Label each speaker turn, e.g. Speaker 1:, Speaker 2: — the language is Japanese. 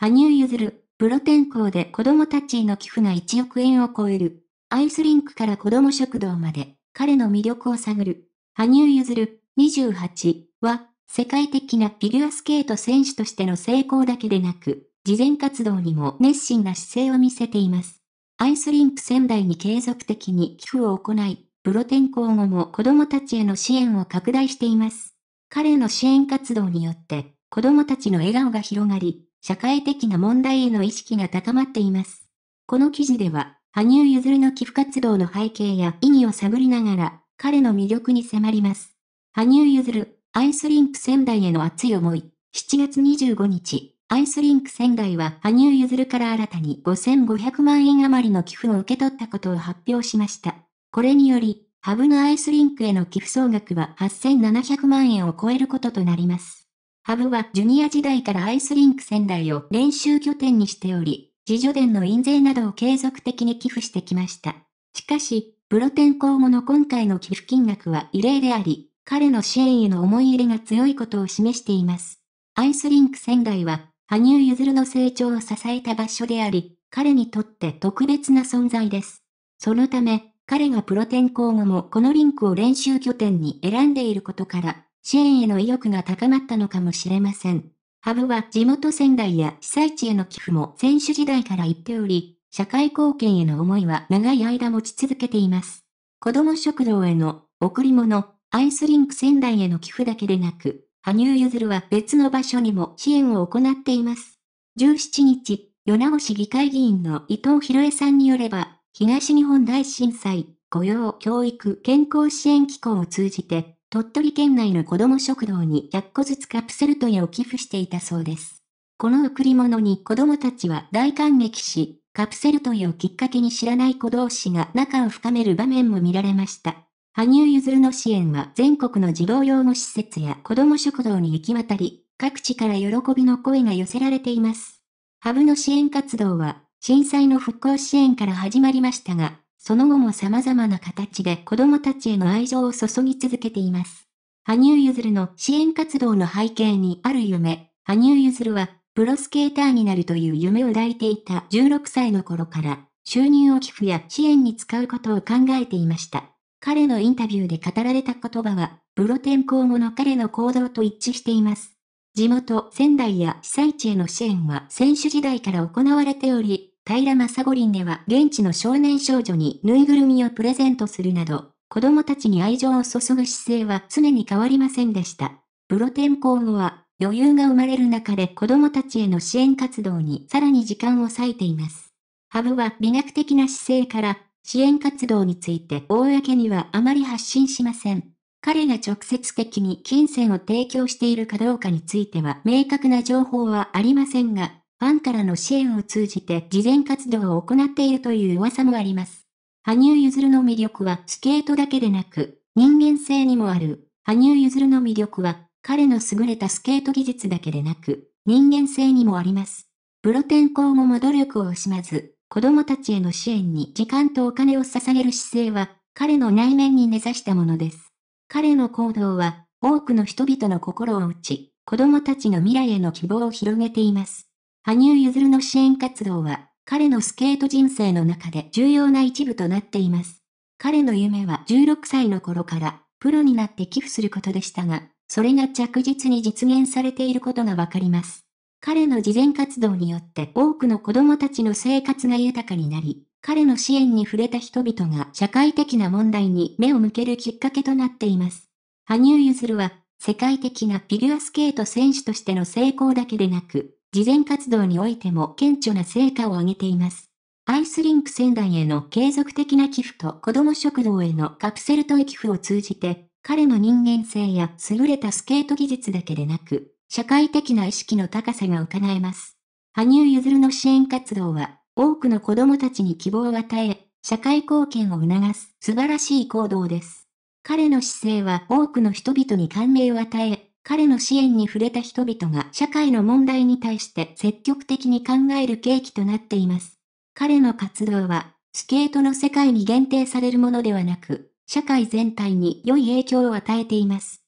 Speaker 1: 羽生結弦、プロ転校で子供たちへの寄付が1億円を超える。アイスリンクから子供食堂まで、彼の魅力を探る。羽生結弦、28は、世界的なフィギュアスケート選手としての成功だけでなく、慈善活動にも熱心な姿勢を見せています。アイスリンク仙台に継続的に寄付を行い、プロ転校後も子供たちへの支援を拡大しています。彼の支援活動によって、子供たちの笑顔が広がり、社会的な問題への意識が高まっています。この記事では、羽生結弦の寄付活動の背景や意義を探りながら、彼の魅力に迫ります。羽生結弦、アイスリンク仙台への熱い思い。7月25日、アイスリンク仙台は羽生結弦から新たに5500万円余りの寄付を受け取ったことを発表しました。これにより、ハブのアイスリンクへの寄付総額は8700万円を超えることとなります。ハブはジュニア時代からアイスリンク仙台を練習拠点にしており、自助伝の印税などを継続的に寄付してきました。しかし、プロ転校後の今回の寄付金額は異例であり、彼の支援への思い入れが強いことを示しています。アイスリンク仙台は、羽生結弦の成長を支えた場所であり、彼にとって特別な存在です。そのため、彼がプロ転校後もこのリンクを練習拠点に選んでいることから、支援への意欲が高まったのかもしれません。ハブは地元仙台や被災地への寄付も選手時代から言っており、社会貢献への思いは長い間持ち続けています。子供食堂への贈り物、アイスリンク仙台への寄付だけでなく、羽生結弦は別の場所にも支援を行っています。17日、米子市議会議員の伊藤博恵さんによれば、東日本大震災、雇用、教育、健康支援機構を通じて、鳥取県内の子ども食堂に100個ずつカプセルトイを寄付していたそうです。この贈り物に子供たちは大感激し、カプセルトイをきっかけに知らない子同士が仲を深める場面も見られました。羽生結弦の支援は全国の児童養護施設や子ども食堂に行き渡り、各地から喜びの声が寄せられています。ハブの支援活動は、震災の復興支援から始まりましたが、その後も様々な形で子供たちへの愛情を注ぎ続けています。羽生結弦の支援活動の背景にある夢、羽生結弦は、プロスケーターになるという夢を抱いていた16歳の頃から、収入を寄付や支援に使うことを考えていました。彼のインタビューで語られた言葉は、プロ転校後の彼の行動と一致しています。地元仙台や被災地への支援は選手時代から行われており、平正五輪では現地の少年少女にぬいぐるみをプレゼントするなど、子供たちに愛情を注ぐ姿勢は常に変わりませんでした。プロ転校後は余裕が生まれる中で子供たちへの支援活動にさらに時間を割いています。ハブは美学的な姿勢から支援活動について公にはあまり発信しません。彼が直接的に金銭を提供しているかどうかについては明確な情報はありませんが、ファンからの支援を通じて慈善活動を行っているという噂もあります。羽生結弦の魅力はスケートだけでなく、人間性にもある。羽生結弦の魅力は、彼の優れたスケート技術だけでなく、人間性にもあります。プロ転向後も努力を惜しまず、子供たちへの支援に時間とお金を捧げる姿勢は、彼の内面に根ざしたものです。彼の行動は、多くの人々の心を打ち、子供たちの未来への希望を広げています。羽生結弦の支援活動は、彼のスケート人生の中で重要な一部となっています。彼の夢は16歳の頃から、プロになって寄付することでしたが、それが着実に実現されていることがわかります。彼の慈善活動によって多くの子供たちの生活が豊かになり、彼の支援に触れた人々が社会的な問題に目を向けるきっかけとなっています。羽生結弦は、世界的なフィギュアスケート選手としての成功だけでなく、慈善活動においても顕著な成果を上げています。アイスリンク仙台への継続的な寄付と子供食堂へのカプセルトイ寄付を通じて、彼の人間性や優れたスケート技術だけでなく、社会的な意識の高さが伺えます。羽生結弦の支援活動は、多くの子供たちに希望を与え、社会貢献を促す素晴らしい行動です。彼の姿勢は多くの人々に感銘を与え、彼の支援に触れた人々が社会の問題に対して積極的に考える契機となっています。彼の活動は、スケートの世界に限定されるものではなく、社会全体に良い影響を与えています。